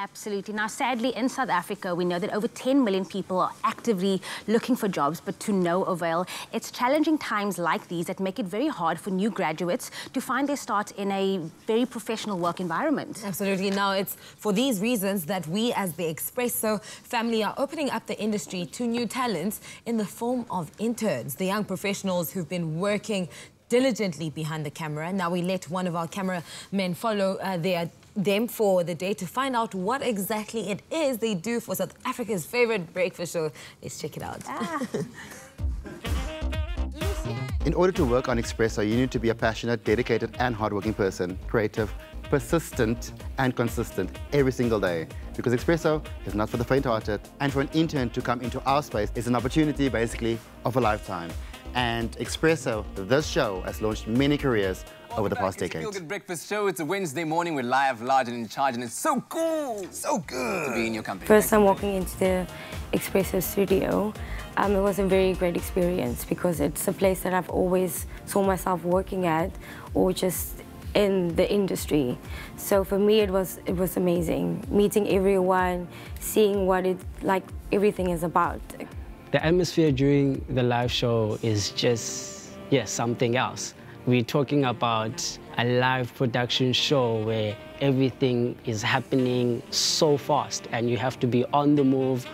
Absolutely. Now, sadly, in South Africa, we know that over 10 million people are actively looking for jobs, but to no avail. It's challenging times like these that make it very hard for new graduates to find their start in a very professional work environment. Absolutely. Now, it's for these reasons that we, as the Expresso family, are opening up the industry to new talents in the form of interns, the young professionals who've been working diligently behind the camera. Now we let one of our cameramen follow uh, their them for the day to find out what exactly it is they do for South Africa's favorite breakfast show. Let's check it out. Ah. In order to work on Expresso, you need to be a passionate, dedicated and hardworking person, creative, persistent and consistent every single day. Because Expresso is not for the faint-hearted. And for an intern to come into our space is an opportunity basically of a lifetime. And Expresso, this show, has launched many careers over the past decade. It's a Good Breakfast Show. It's a Wednesday morning. We're live, large and in charge, and it's so cool, so good to be in your company. First time walking into the Expresso studio, um, it was a very great experience because it's a place that I've always saw myself working at or just in the industry. So for me, it was it was amazing meeting everyone, seeing what it like everything is about. The atmosphere during the live show is just yes yeah, something else. We're talking about a live production show where everything is happening so fast and you have to be on the move.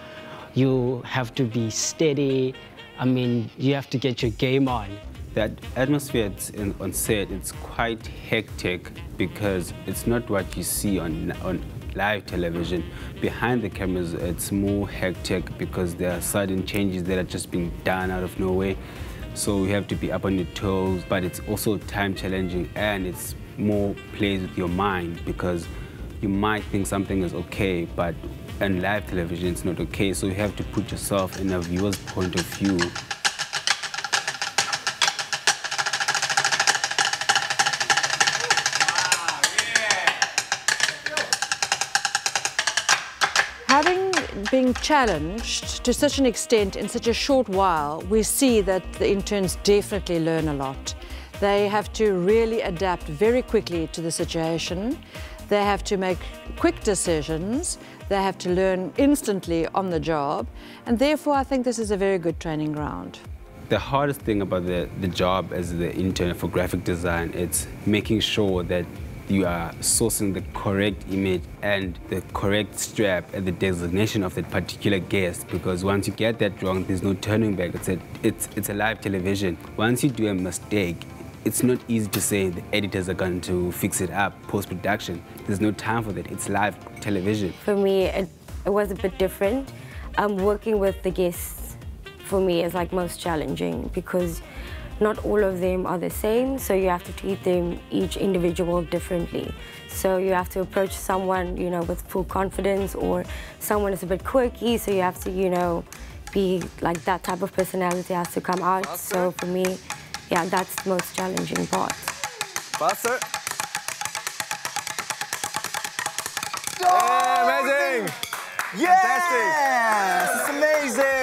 You have to be steady. I mean, you have to get your game on. That atmosphere in, on set, it's quite hectic because it's not what you see on, on live television. Behind the cameras, it's more hectic because there are sudden changes that are just being done out of nowhere. So you have to be up on your toes, but it's also time challenging and it's more plays with your mind because you might think something is okay, but in live television it's not okay. So you have to put yourself in a viewer's point of view being challenged to such an extent in such a short while, we see that the interns definitely learn a lot. They have to really adapt very quickly to the situation. They have to make quick decisions. They have to learn instantly on the job. And therefore, I think this is a very good training ground. The hardest thing about the, the job as the intern for graphic design, it's making sure that you are sourcing the correct image and the correct strap and the designation of that particular guest because once you get that wrong, there's no turning back. It's a, it's, it's a live television. Once you do a mistake, it's not easy to say the editors are going to fix it up post-production. There's no time for that. It's live television. For me, it, it was a bit different. Um, working with the guests, for me, is like most challenging because not all of them are the same, so you have to treat them each individual differently. So you have to approach someone, you know, with full confidence, or someone is a bit quirky, so you have to, you know, be like that type of personality has to come out. So for me, yeah, that's the most challenging part. Faster. Yeah, amazing! Yes! It's amazing!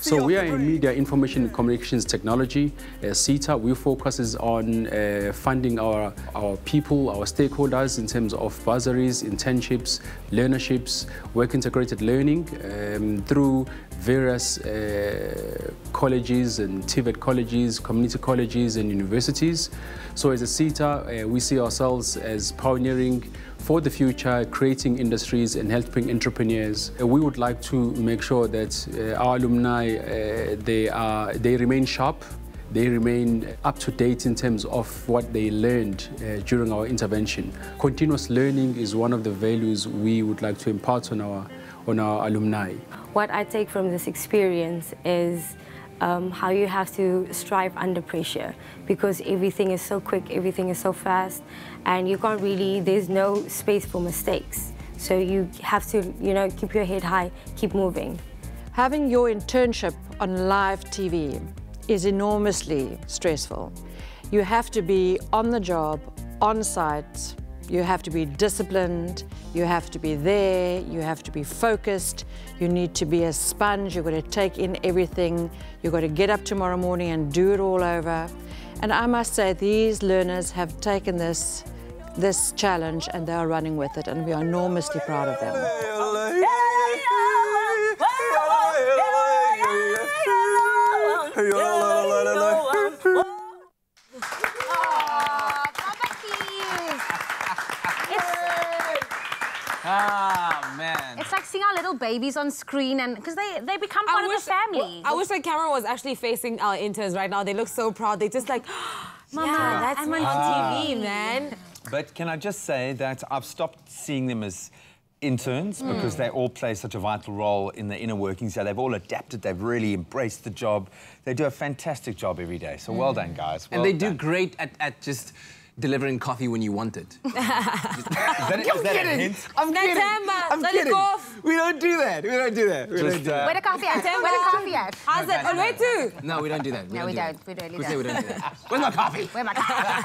So we are in media information and communications technology. Uh, SETA, we focuses on uh, funding our, our people, our stakeholders in terms of bursaries, internships, learnerships, work integrated learning um, through various uh, colleges and TVET colleges, community colleges and universities. So as a SETA, uh, we see ourselves as pioneering for the future, creating industries and helping entrepreneurs. Uh, we would like to make sure that uh, our alumni, uh, they, are, they remain sharp, they remain up to date in terms of what they learned uh, during our intervention. Continuous learning is one of the values we would like to impart on our, on our alumni. What I take from this experience is um, how you have to strive under pressure because everything is so quick, everything is so fast, and you can't really, there's no space for mistakes. So you have to, you know, keep your head high, keep moving. Having your internship on live TV is enormously stressful. You have to be on the job, on site, you have to be disciplined, you have to be there, you have to be focused, you need to be a sponge, you've got to take in everything, you've got to get up tomorrow morning and do it all over. And I must say, these learners have taken this this challenge and they are running with it, and we are enormously proud of them. Ah, man. It's like seeing our little babies on screen and because they, they become part of the family. I wish the camera was actually facing our interns right now. They look so proud. They just like, Mama, Yeah, that's I'm on on TV, man. But can I just say that I've stopped seeing them as interns because mm. they all play such a vital role in the inner workings here. They've all adapted. They've really embraced the job. They do a fantastic job every day. So well mm. done, guys. and Well they do great at, at just delivering coffee when you want it. Is that, is that a hint? I'm kidding. I'm kidding. We don't do that. We don't do that. We don't do uh. Where the coffee at? Where the coffee at? How's it? Oh, wait, too. No, we don't do that. No, we do don't. that. We really We say we don't. don't do that. Where's my coffee? Where my coffee?